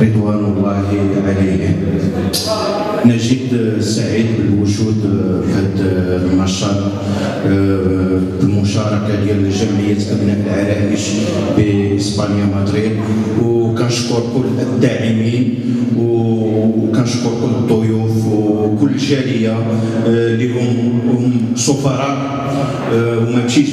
رضوان الله عليهم نجد سعيد بالوجود في هذا النشاط آه، بالمشاركه ديال جمعية ابناء العرائش بإسبانيا مدريد. وكنشكر كل الداعمين وكنشكر كل الضيوف وكل الجاليه آه، اللي هم سفراء آه، وما مشيتش